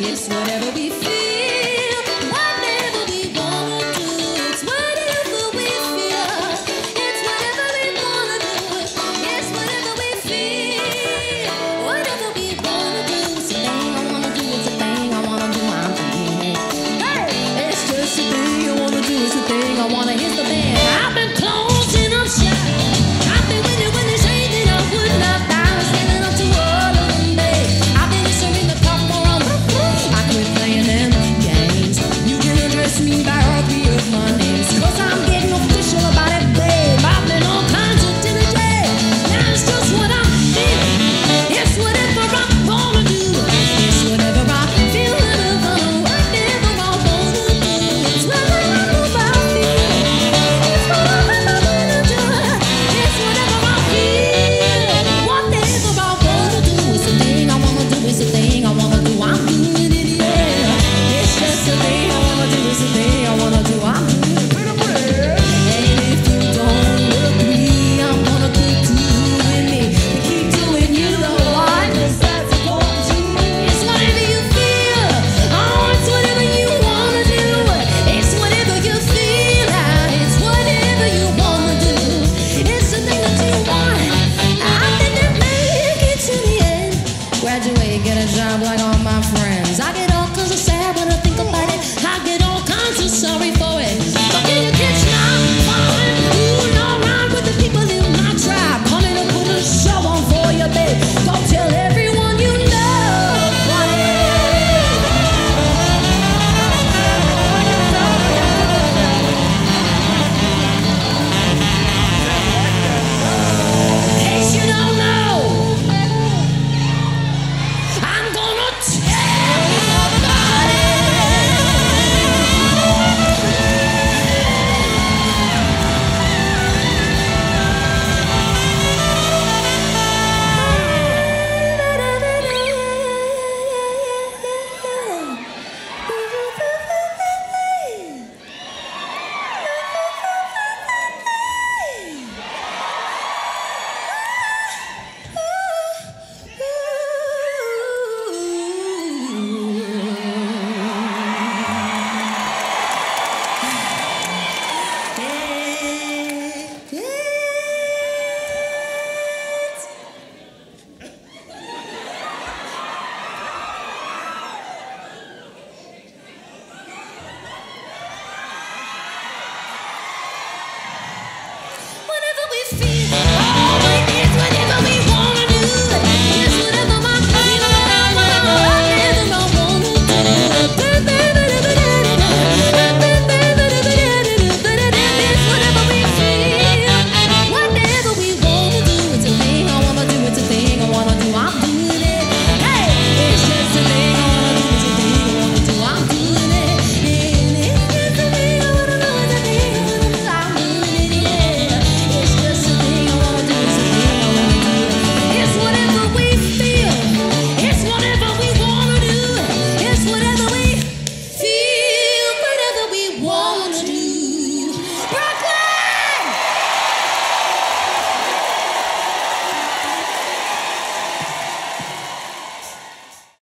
Yes, whatever. me back.